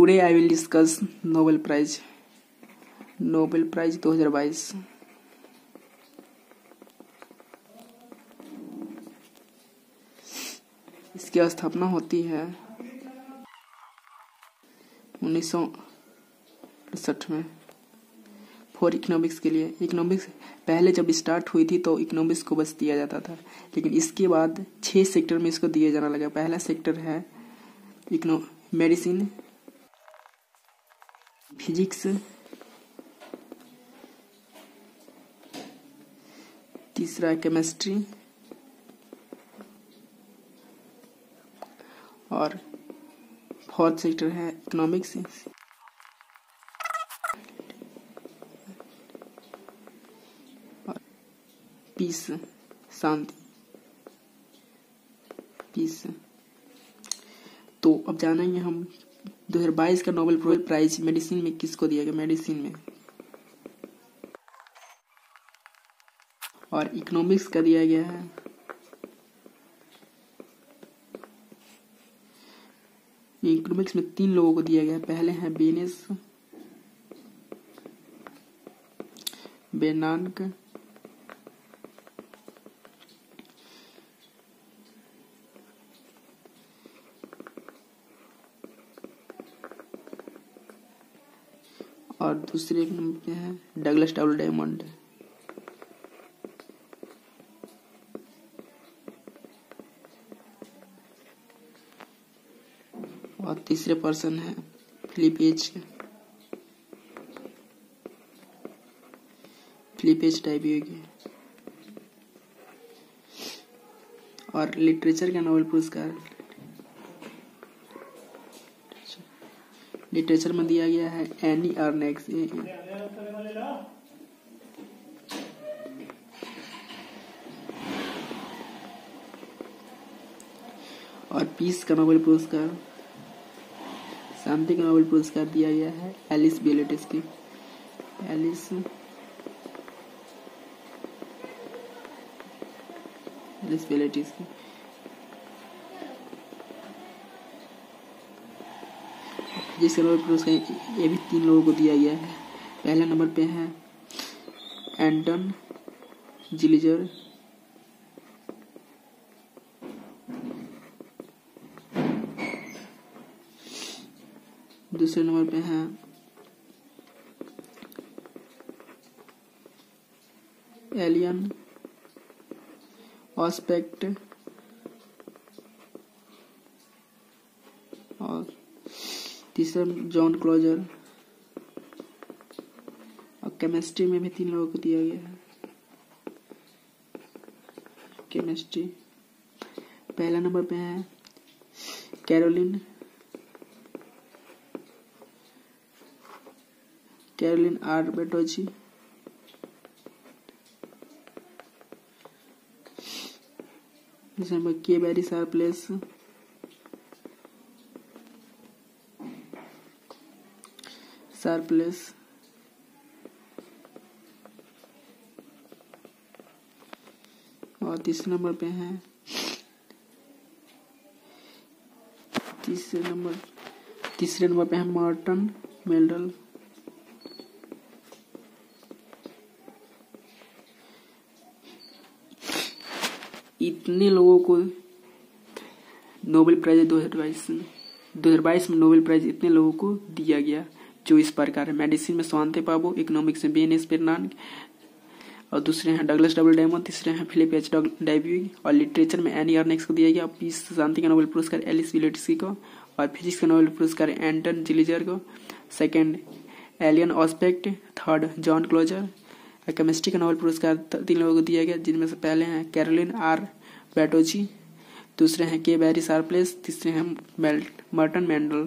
Today I will discuss Nobel prize Nobel prize 2022 इसकी स्थापना होती है उन्नीस सौ अड़सठ में। फॉर इकोनॉमिक्स के लिए। इकोनॉमिक्स पहले जब स्टार्ट हुई थी तो इकोनॉमिक्स को बस दिया जाता था। लेकिन इसके बाद छह सेक्टर में इसको दिया जाना लगा। पहला सेक्टर है इकोनो मेडिसिन फिजिक्स तीसरा केमिस्ट्री और फोर्थ सेक्टर है इकोनॉमिक्स पीस शांति. पीस तो अब जानेंगे हम 2022 का नोबेल प्राइज मेडिसिन में किसको दिया गया? मेडिसिन में। और इकोनॉमिक्स का दिया गया है। इकोनॉमिक्स में तीन लोगों को दिया गया है। पहले हैं बेनेस, बेनानक और दूसरे एक नंबर पे है, डगलस डबल डायमंड। और तीसरे पर्सन है, फिलिप एच। फिलिप एच और लिटरेचर का नोबेल पुरस्कार लिटरेचर में दिया गया है, एनी अर्नेक्स और पीस का नोबेल पुरस्कार, शांति का नोबेल पुरस्कार दिया गया है, एलिस बेलेटिस की। एलिस एलिस बेलेटिस की। जिसका नोबेल पुरस्कार ये भी तीन लोगों को दिया गया है। पहले नंबर पे है एंटन जिलीजर। दूसरे नंबर पे है एलियन। ऑस्पेक्ट और तीसरा जॉन क्लोजर। और केमिस्ट्री में भी तीन लोगों को दिया गया है। केमिस्ट्री पहला नंबर पे है कैरोलिन कैरोलिन आर बेटोजी के बेरी सार प्लेस और तीसरे नंबर पे है? तीसरे नंबर तीसरे नंबर पे है मार्टन मेडल इतने लोगों को नोबेल प्राइज दो हज़ार बाईस दो हज़ार बाईस में नोबेल प्राइज इतने लोगों को दिया गया। जो इस प्रकार है। मेडिसिन में स्वांते पाबो इकोनॉमिक्स में बेन स्पेरनान और दूसरे हैं डगलस डबल डायमंड तीसरे हैं फिलिप एच डायब्यू और लिटरेचर में एनी आर्नेक्स को दिया गया। पीस शांति का नोबेल पुरस्कार एलिस विलेटसी को, और फिजिक्स का नोबेल पुरस्कार एंटन जिलीजर को। Second, Alain Aspect third, John Clauser. Chemistry का नोबेल पुरस्कार तीन लोगों को दिया गया, जिनमें से पहले हैं कैरोलिन आर बैटोजी दूसरे हैं के बैरी सारप्लेस तीसरे हैं मर्टन मैंडल।